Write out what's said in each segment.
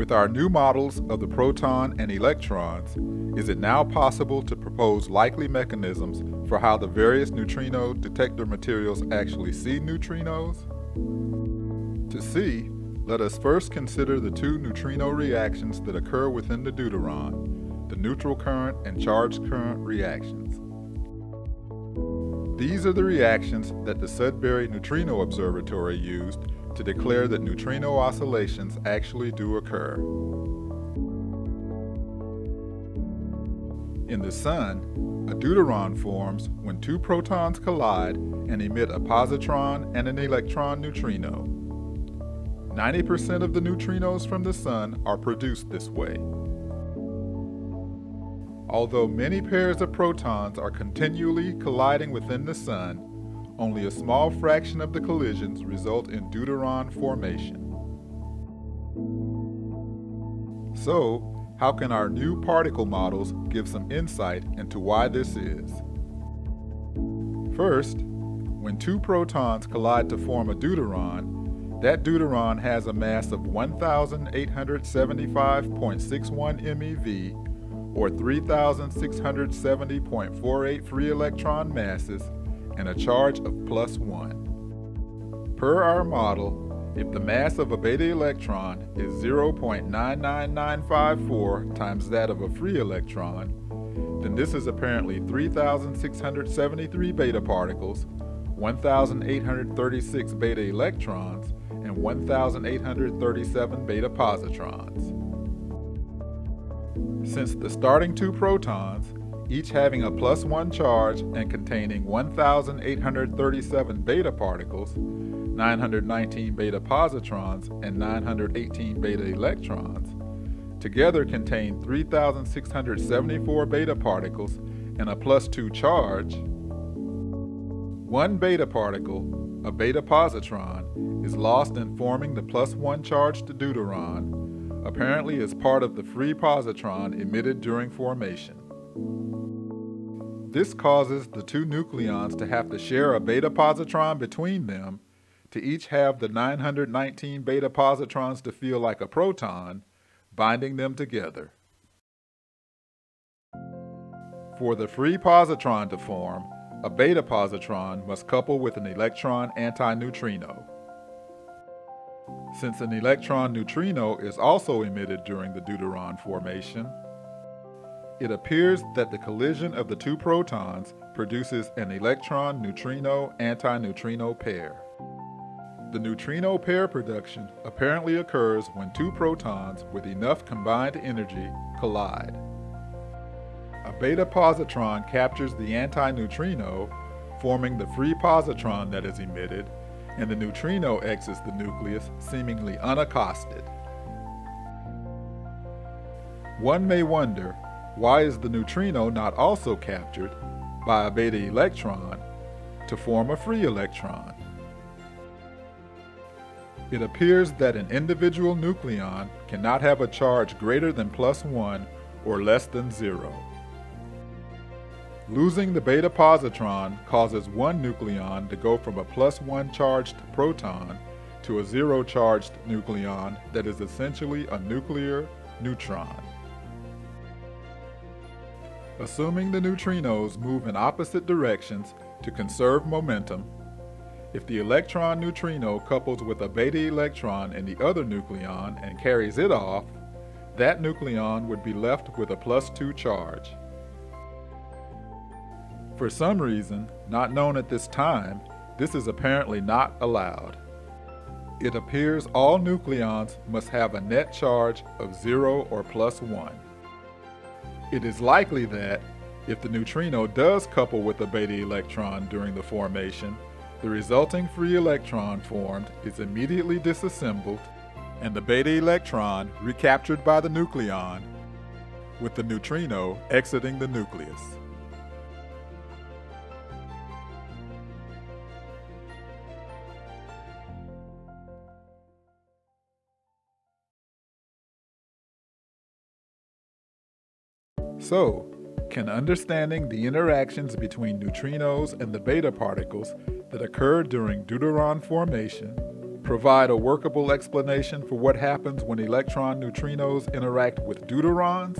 With our new models of the proton and electrons, is it now possible to propose likely mechanisms for how the various neutrino detector materials actually see neutrinos? To see, let us first consider the two neutrino reactions that occur within the deuteron, the neutral current and charged current reactions. These are the reactions that the Sudbury Neutrino Observatory used to declare that neutrino oscillations actually do occur. In the Sun, a deuteron forms when two protons collide and emit a positron and an electron neutrino. 90% of the neutrinos from the Sun are produced this way. Although many pairs of protons are continually colliding within the Sun, only a small fraction of the collisions result in deuteron formation. So, how can our new particle models give some insight into why this is? First, when two protons collide to form a deuteron, that deuteron has a mass of 1,875.61 MeV or 3,670.48 free electron masses and a charge of plus 1. Per our model, if the mass of a beta electron is 0.99954 times that of a free electron, then this is apparently 3,673 beta particles, 1,836 beta electrons, and 1,837 beta positrons. Since the starting two protons, each having a plus one charge and containing 1,837 beta particles, 919 beta positrons, and 918 beta electrons, together contain 3,674 beta particles and a plus 2 charge. One beta particle, a beta positron, is lost in forming the plus 1 charged deuteron, apparently as part of the free positron emitted during formation. This causes the two nucleons to have to share a beta positron between them to each have the 919 beta positrons to feel like a proton, binding them together. For the free positron to form, a beta positron must couple with an electron antineutrino. Since an electron neutrino is also emitted during the deuteron formation, it appears that the collision of the two protons produces an electron-neutrino-antineutrino pair. The neutrino pair production apparently occurs when two protons with enough combined energy collide. A beta positron captures the antineutrino, forming the free positron that is emitted, and the neutrino exits the nucleus seemingly unaccosted. One may wonder why is the neutrino not also captured by a beta electron to form a free electron? It appears that an individual nucleon cannot have a charge greater than plus 1 or less than 0. Losing the beta positron causes one nucleon to go from a plus 1 charged proton to a 0 charged nucleon that is essentially a nuclear neutron. Assuming the neutrinos move in opposite directions to conserve momentum, if the electron neutrino couples with a beta electron in the other nucleon and carries it off, that nucleon would be left with a plus 2 charge. For some reason, not known at this time, this is apparently not allowed. It appears all nucleons must have a net charge of 0 or plus 1. It is likely that, if the neutrino does couple with a beta electron during the formation, the resulting free electron formed is immediately disassembled and the beta electron recaptured by the nucleon, with the neutrino exiting the nucleus. So, can understanding the interactions between neutrinos and the beta particles that occur during deuteron formation provide a workable explanation for what happens when electron neutrinos interact with deuterons?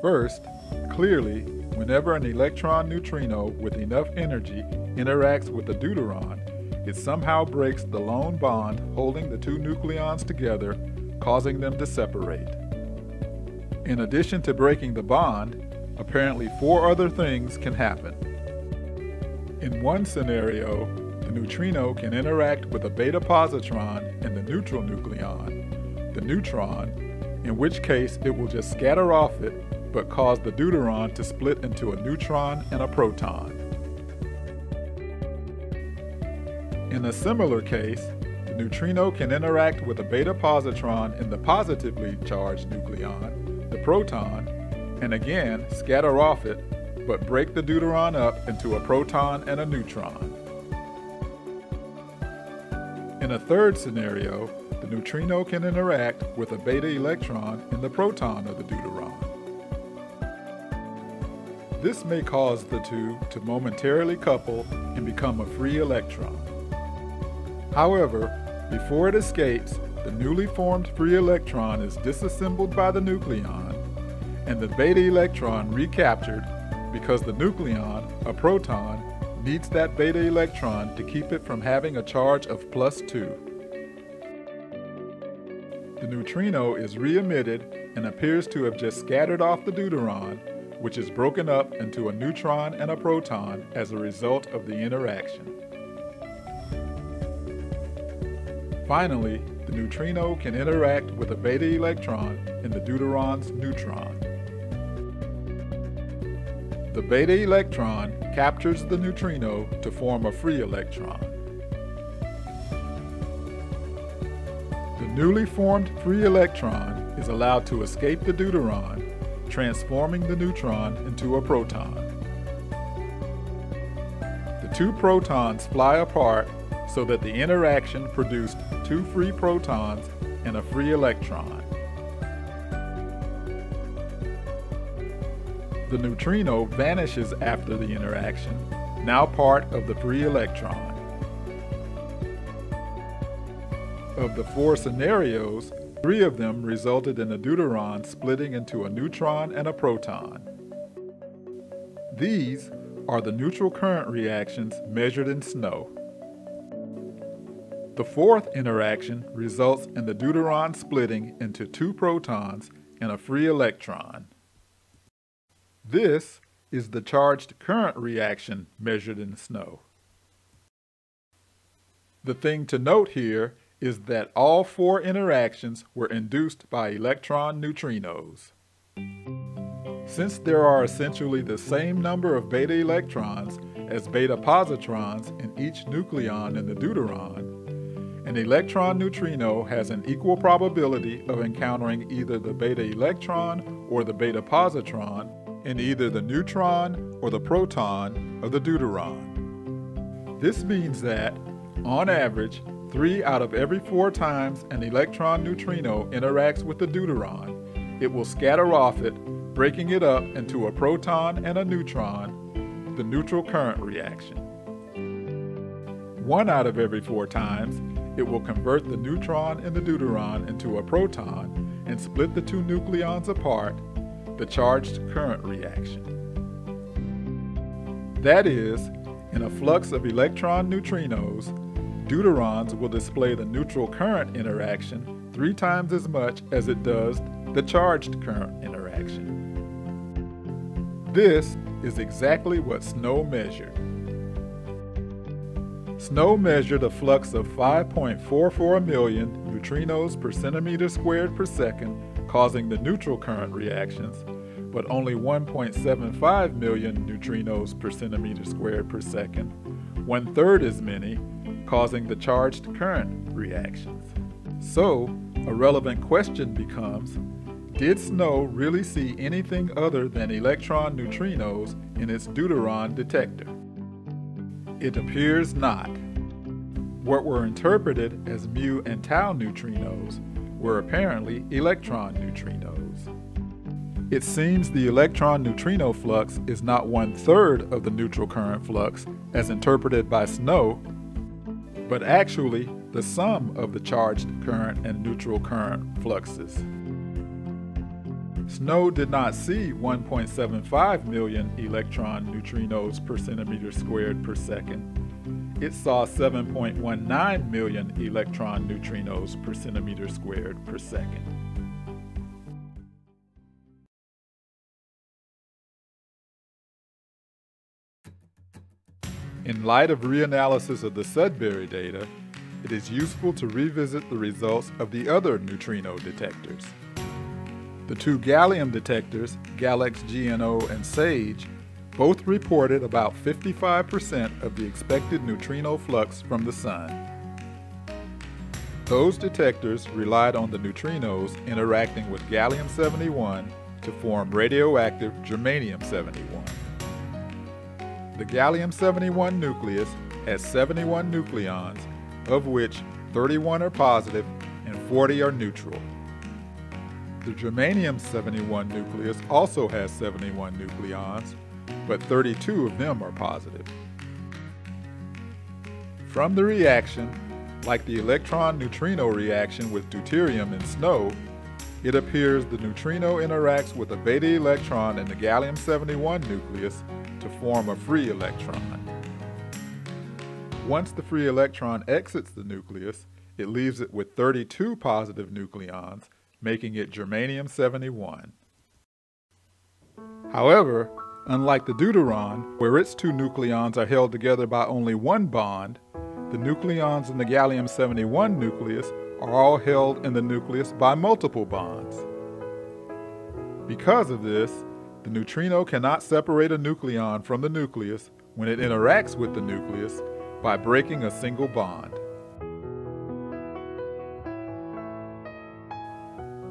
First, clearly, whenever an electron neutrino with enough energy interacts with a deuteron, it somehow breaks the lone bond holding the two nucleons together, causing them to separate. In addition to breaking the bond, apparently four other things can happen. In one scenario, the neutrino can interact with a beta positron in the neutral nucleon, the neutron, in which case it will just scatter off it but cause the deuteron to split into a neutron and a proton. In a similar case, the neutrino can interact with a beta positron in the positively charged nucleon, proton, and again scatter off it but break the deuteron up into a proton and a neutron. In a third scenario, the neutrino can interact with a beta electron in the proton of the deuteron. This may cause the two to momentarily couple and become a free electron. However, before it escapes, the newly formed free electron is disassembled by the nucleon and the beta electron recaptured because the nucleon, a proton, needs that beta electron to keep it from having a charge of plus 2. The neutrino is re-emitted and appears to have just scattered off the deuteron, which is broken up into a neutron and a proton as a result of the interaction. Finally, the neutrino can interact with a beta electron in the deuteron's neutron. The beta electron captures the neutrino to form a free electron. The newly formed free electron is allowed to escape the deuteron, transforming the neutron into a proton. The two protons fly apart so that the interaction produced two free protons and a free electron. The neutrino vanishes after the interaction, now part of the free electron. Of the four scenarios, three of them resulted in a deuteron splitting into a neutron and a proton. These are the neutral current reactions measured in SNO. The fourth interaction results in the deuteron splitting into two protons and a free electron. This is the charged current reaction measured in SNO. The thing to note here is that all four interactions were induced by electron neutrinos. Since there are essentially the same number of beta electrons as beta positrons in each nucleon in the deuteron, an electron neutrino has an equal probability of encountering either the beta electron or the beta positron in either the neutron or the proton of the deuteron. This means that, on average, three out of every four times an electron neutrino interacts with the deuteron, it will scatter off it, breaking it up into a proton and a neutron, the neutral current reaction. One out of every four times, it will convert the neutron in the deuteron into a proton and split the two nucleons apart the charged current reaction. That is, in a flux of electron neutrinos, deuterons will display the neutral current interaction three times as much as it does the charged current interaction. This is exactly what SNO measured. SNO measured a flux of 5.44 million neutrinos per centimeter squared per second causing the neutral current reactions, but only 1.75 million neutrinos per centimeter squared per second, one third as many, causing the charged current reactions. So, a relevant question becomes, did SNO really see anything other than electron neutrinos in its deuteron detector? It appears not. What were interpreted as mu and tau neutrinos were apparently electron neutrinos. It seems the electron neutrino flux is not one third of the neutral current flux as interpreted by SNO, but actually the sum of the charged current and neutral current fluxes. SNO did not see 1.75 million electron neutrinos per centimeter squared per second. It saw 7.19 million electron neutrinos per centimeter squared per second. In light of reanalysis of the Sudbury data, it is useful to revisit the results of the other neutrino detectors. The two gallium detectors, GALLEX GNO and SAGE, both reported about 55% of the expected neutrino flux from the Sun. Those detectors relied on the neutrinos interacting with gallium-71 to form radioactive germanium-71. The gallium-71 nucleus has 71 nucleons, of which 31 are positive and 40 are neutral. The germanium-71 nucleus also has 71 nucleons, but 32 of them are positive. From the reaction, like the electron-neutrino reaction with deuterium in SNO, it appears the neutrino interacts with a beta electron in the gallium-71 nucleus to form a free electron. Once the free electron exits the nucleus, it leaves it with 32 positive nucleons, making it germanium-71. However, unlike the deuteron, where its two nucleons are held together by only one bond, the nucleons in the gallium-71 nucleus are all held in the nucleus by multiple bonds. Because of this, the neutrino cannot separate a nucleon from the nucleus when it interacts with the nucleus by breaking a single bond.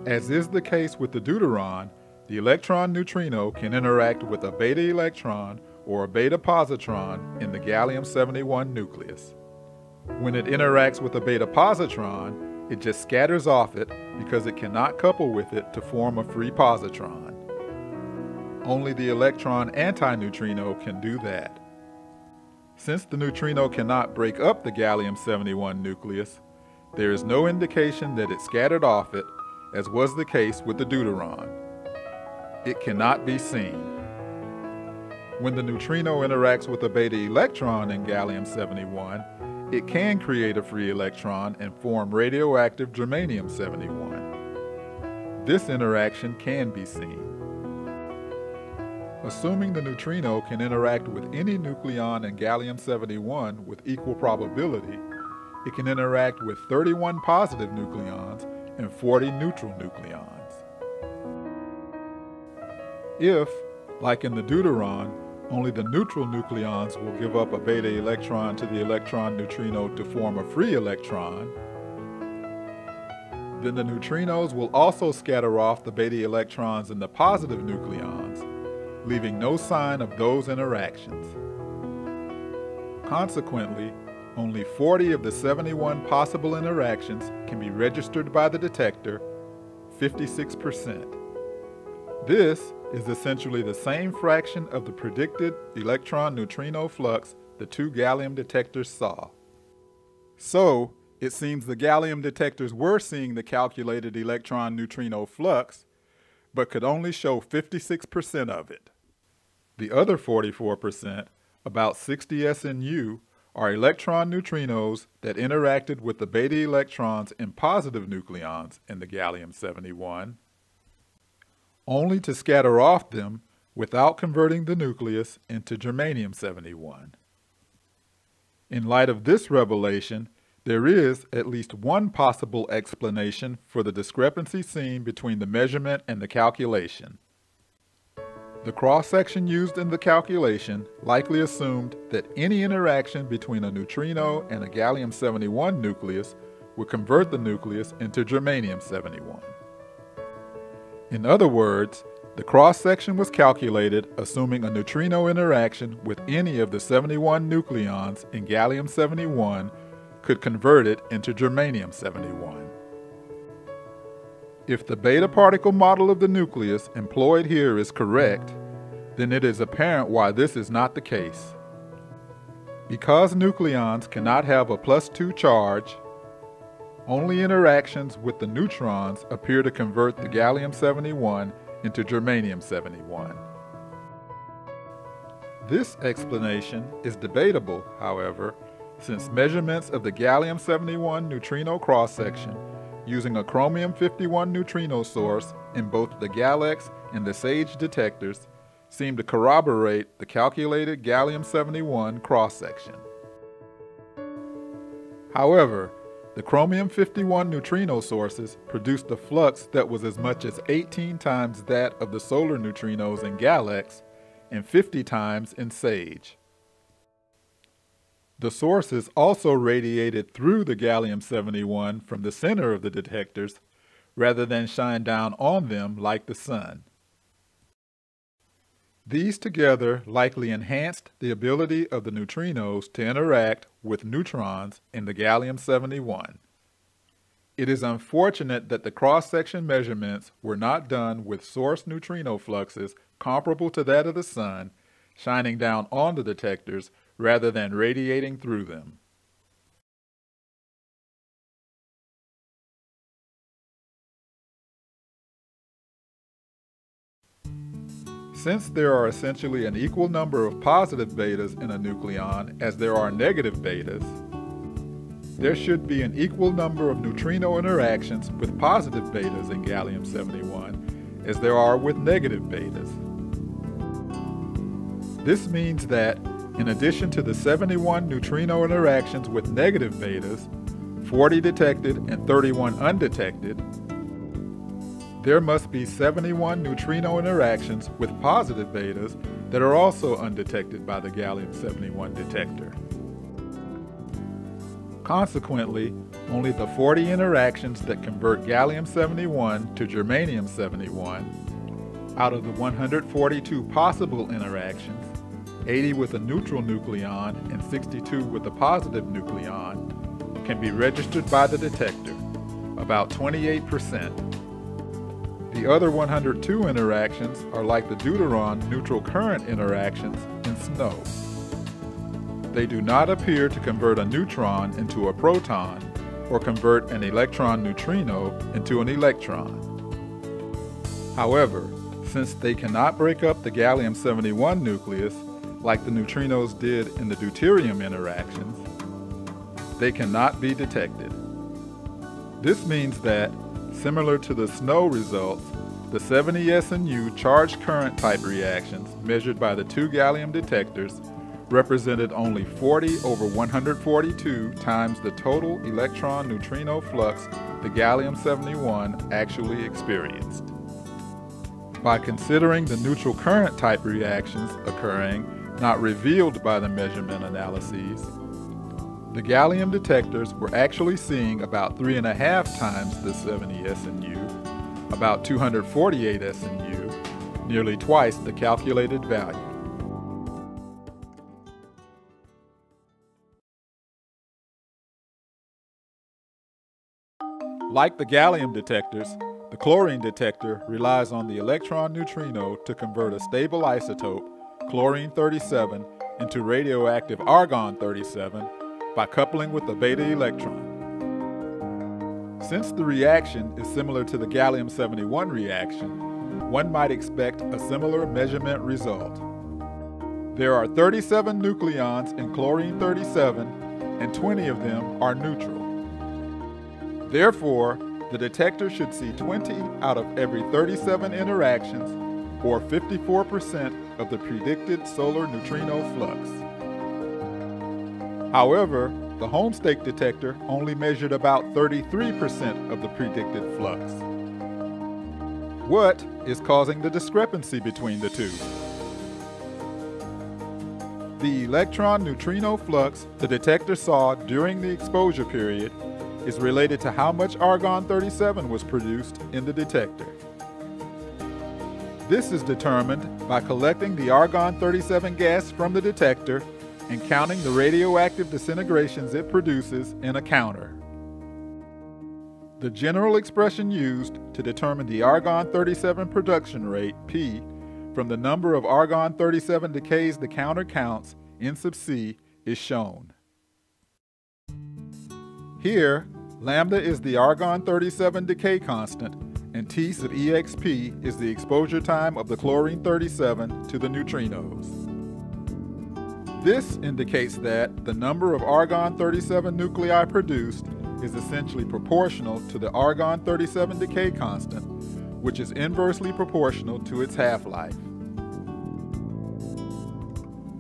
As is the case with the deuteron, the electron neutrino can interact with a beta electron or a beta positron in the gallium-71 nucleus. When it interacts with a beta positron, it just scatters off it because it cannot couple with it to form a free positron. Only the electron antineutrino can do that. Since the neutrino cannot break up the gallium-71 nucleus, there is no indication that it scattered off it, as was the case with the deuteron. It cannot be seen. When the neutrino interacts with a beta electron in gallium-71, it can create a free electron and form radioactive germanium-71. This interaction can be seen. Assuming the neutrino can interact with any nucleon in gallium-71 with equal probability, it can interact with 31 positive nucleons and 40 neutral nucleons. If, like in the deuteron, only the neutral nucleons will give up a beta electron to the electron neutrino to form a free electron. Then the neutrinos will also scatter off the beta electrons in the positive nucleons, leaving no sign of those interactions. Consequently, only 40 of the 71 possible interactions can be registered by the detector, 56%. This is essentially the same fraction of the predicted electron-neutrino flux the two gallium detectors saw. So, it seems the gallium detectors were seeing the calculated electron-neutrino flux, but could only show 56% of it. The other 44%, about 60 SNU, are electron neutrinos that interacted with the beta electrons in positive nucleons in the gallium-71 only to scatter off them without converting the nucleus into germanium-71. In light of this revelation, there is at least one possible explanation for the discrepancy seen between the measurement and the calculation. The cross-section used in the calculation likely assumed that any interaction between a neutrino and a gallium-71 nucleus would convert the nucleus into germanium-71. In other words, the cross-section was calculated assuming a neutrino interaction with any of the 71 nucleons in gallium-71 could convert it into germanium-71. If the beta particle model of the nucleus employed here is correct, then it is apparent why this is not the case. Because nucleons cannot have a plus 2 charge, only interactions with the neutrons appear to convert the gallium-71 into germanium-71. This explanation is debatable, however, since measurements of the gallium-71 neutrino cross-section using a chromium-51 neutrino source in both the GALLEX and the SAGE detectors seem to corroborate the calculated gallium-71 cross-section. However, the chromium-51 neutrino sources produced a flux that was as much as 18 times that of the solar neutrinos in GALLEX and 50 times in SAGE. The sources also radiated through the gallium-71 from the center of the detectors rather than shine down on them like the sun. These together likely enhanced the ability of the neutrinos to interact with neutrons in the gallium-71. It is unfortunate that the cross-section measurements were not done with source neutrino fluxes comparable to that of the sun shining down on the detectors rather than radiating through them. Since there are essentially an equal number of positive betas in a nucleon as there are negative betas, there should be an equal number of neutrino interactions with positive betas in gallium-71 as there are with negative betas. This means that, in addition to the 71 neutrino interactions with negative betas, 40 detected and 31 undetected, there must be 71 neutrino interactions with positive betas that are also undetected by the gallium-71 detector. Consequently, only the 40 interactions that convert gallium-71 to germanium-71 out of the 142 possible interactions 80 with a neutral nucleon and 62 with a positive nucleon, can be registered by the detector, about 28%. The other 102 interactions are like the deuteron neutral current interactions in SNO. They do not appear to convert a neutron into a proton or convert an electron neutrino into an electron. However, since they cannot break up the gallium-71 nucleus like the neutrinos did in the deuterium interactions, they cannot be detected. This means that, similar to the SNO results, the 70 SNU charged current type reactions measured by the two gallium detectors represented only 40 over 142 times the total electron neutrino flux the gallium-71 actually experienced. By considering the neutral current type reactions occurring not revealed by the measurement analyses, the gallium detectors were actually seeing about three and a half times the 70 SNU, about 248 SNU, nearly twice the calculated value. Like the gallium detectors, the chlorine detector relies on the electron neutrino to convert a stable isotope chlorine-37 into radioactive argon-37 by coupling with a beta electron. Since the reaction is similar to the gallium-71 reaction, one might expect a similar measurement result. There are 37 nucleons in chlorine-37 and 20 of them are neutral. Therefore, the detector should see 20 out of every 37 interactions, or 54% of the predicted solar neutrino flux. However, the Homestake detector only measured about 33% of the predicted flux. What is causing the discrepancy between the two? The electron neutrino flux the detector saw during the exposure period is related to how much argon-37 was produced in the detector. This is determined by collecting the argon-37 gas from the detector and counting the radioactive disintegrations it produces in a counter. The general expression used to determine the argon-37 production rate, P, from the number of argon-37 decays the counter counts, N sub C, is shown. Here, Lambda is the argon-37 decay constant, and T sub exp is the exposure time of the chlorine-37 to the neutrinos. This indicates that the number of argon-37 nuclei produced is essentially proportional to the argon-37 decay constant, which is inversely proportional to its half-life.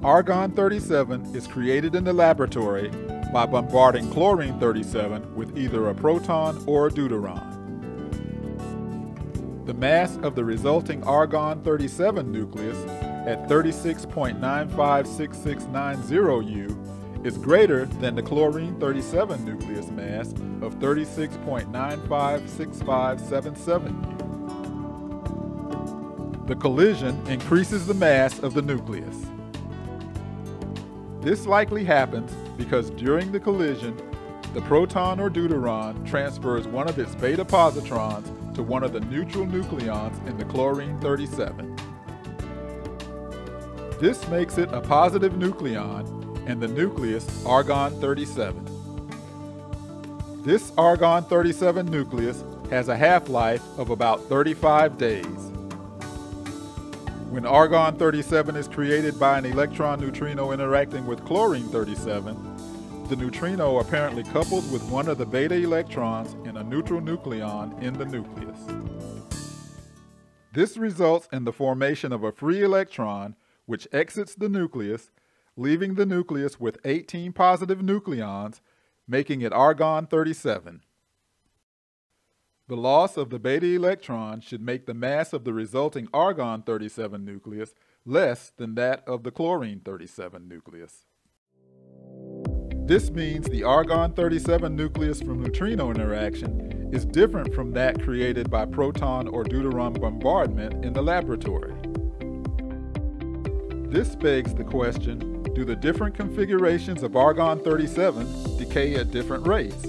Argon-37 is created in the laboratory by bombarding chlorine-37 with either a proton or a deuteron. The mass of the resulting argon-37 nucleus at 36.956690 U is greater than the chlorine-37 nucleus mass of 36.956577 U. The collision increases the mass of the nucleus. This likely happens because during the collision, the proton or deuteron transfers one of its beta positrons to one of the neutral nucleons in the chlorine-37. This makes it a positive nucleon and the nucleus argon-37. This argon-37 nucleus has a half-life of about 35 days. When argon-37 is created by an electron-neutrino interacting with chlorine-37, the neutrino apparently couples with one of the beta electrons in a neutral nucleon in the nucleus. This results in the formation of a free electron which exits the nucleus, leaving the nucleus with 18 positive nucleons, making it argon-37. The loss of the beta electron should make the mass of the resulting argon-37 nucleus less than that of the chlorine-37 nucleus. This means the argon-37 nucleus from neutrino interaction is different from that created by proton or deuteron bombardment in the laboratory. This begs the question, do the different configurations of argon-37 decay at different rates?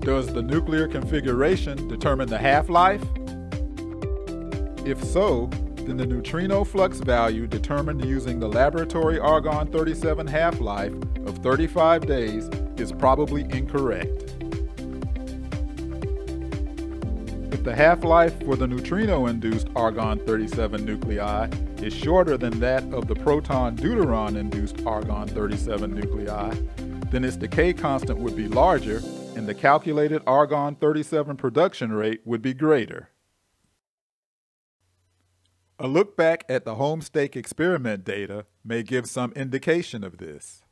Does the nuclear configuration determine the half-life? If so, then the neutrino flux value determined using the laboratory argon-37 half-life of 35 days is probably incorrect. If the half-life for the neutrino-induced argon-37 nuclei is shorter than that of the proton-deuteron-induced argon-37 nuclei, then its decay constant would be larger and the calculated argon-37 production rate would be greater. A look back at the Homestake experiment data may give some indication of this.